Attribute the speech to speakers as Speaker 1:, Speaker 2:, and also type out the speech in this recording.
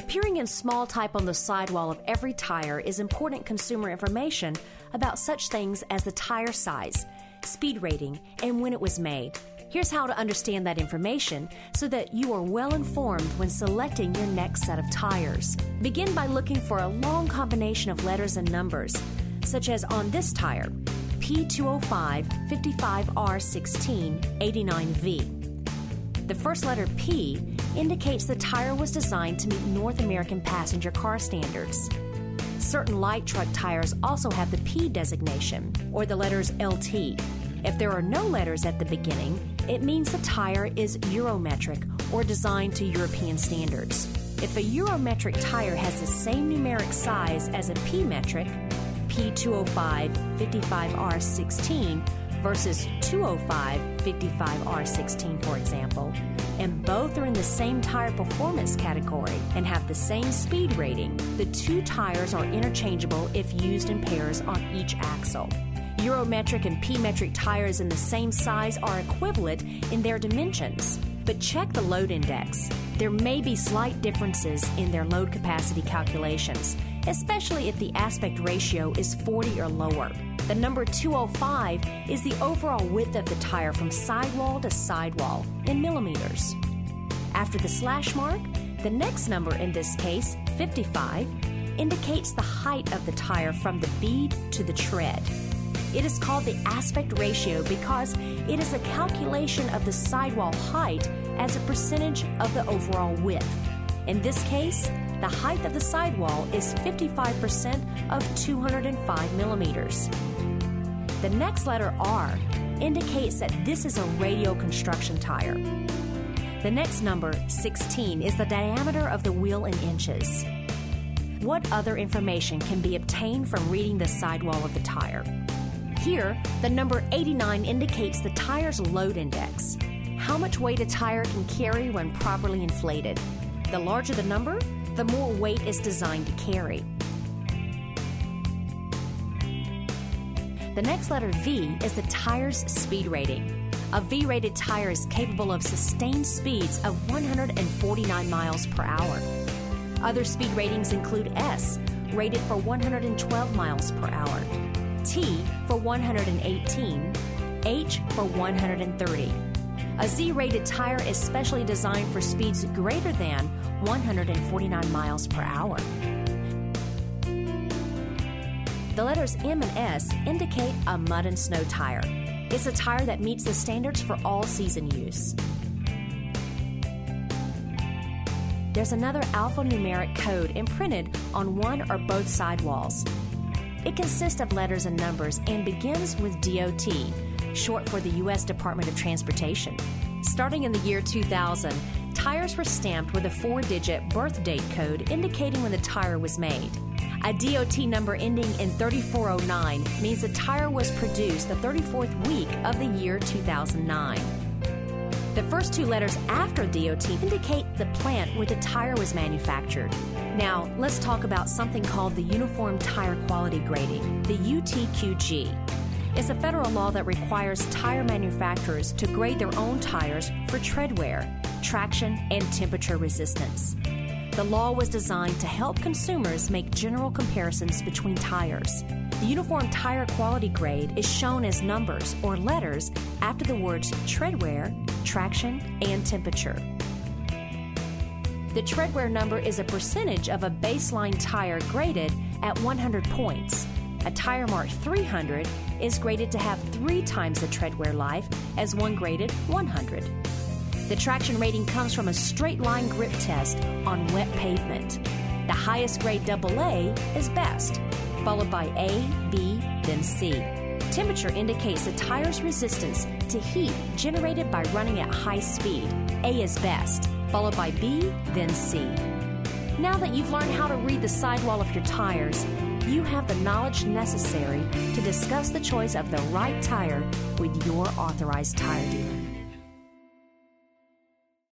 Speaker 1: Appearing in small type on the sidewall of every tire is important consumer information about such things as the tire size, speed rating, and when it was made. Here's how to understand that information so that you are well informed when selecting your next set of tires. Begin by looking for a long combination of letters and numbers, such as on this tire P205 55R16 89V. The first letter P indicates the tire was designed to meet North American passenger car standards. Certain light truck tires also have the P designation, or the letters LT. If there are no letters at the beginning, it means the tire is Eurometric or designed to European standards. If a Eurometric tire has the same numeric size as a P metric, P205 55R16 versus 205 55R16, for example, and both are in the same tire performance category and have the same speed rating, the two tires are interchangeable if used in pairs on each axle. Eurometric and P metric tires in the same size are equivalent in their dimensions. But check the load index. There may be slight differences in their load capacity calculations, especially if the aspect ratio is 40 or lower. The number 205 is the overall width of the tire from sidewall to sidewall in millimeters. After the slash mark, the next number in this case, 55, indicates the height of the tire from the bead to the tread. It is called the aspect ratio because it is a calculation of the sidewall height as a percentage of the overall width. In this case, the height of the sidewall is 55% of 205 millimeters. The next letter R indicates that this is a radial construction tire. The next number, 16, is the diameter of the wheel in inches. What other information can be obtained from reading the sidewall of the tire? Here, the number 89 indicates the tire's load index, how much weight a tire can carry when properly inflated. The larger the number, the more weight is designed to carry. The next letter V is the tire's speed rating. A V rated tire is capable of sustained speeds of 149 miles per hour. Other speed ratings include S, rated for 112 miles per hour, T for 118, H for 130. A Z rated tire is specially designed for speeds greater than 149 miles per hour. The letters M and S indicate a mud and snow tire. It's a tire that meets the standards for all season use. There's another alphanumeric code imprinted on one or both sidewalls. It consists of letters and numbers and begins with DOT, short for the U.S. Department of Transportation. Starting in the year 2000, tires were stamped with a four digit birth date code indicating when the tire was made. A DOT number ending in 3409 means the tire was produced the 34th week of the year 2009. The first two letters after DOT indicate the plant where the tire was manufactured. Now, let's talk about something called the Uniform Tire Quality Grading, the UTQG. It's a federal law that requires tire manufacturers to grade their own tires for tread wear, traction, and temperature resistance. The law was designed to help consumers make general comparisons between tires. The Uniform Tire Quality Grade is shown as numbers or letters after the words tread wear, traction, and temperature. The treadwear number is a percentage of a baseline tire graded at 100 points. A tire marked 300 is graded to have three times the tread wear life as one graded 100. The traction rating comes from a straight line grip test on wet pavement. The highest grade AA is best, followed by A, B, then C. Temperature indicates the tire's resistance to heat generated by running at high speed. A is best, followed by B, then C. Now that you've learned how to read the sidewall of your tires, you have the knowledge necessary to discuss the choice of the right tire with your authorized tire dealer.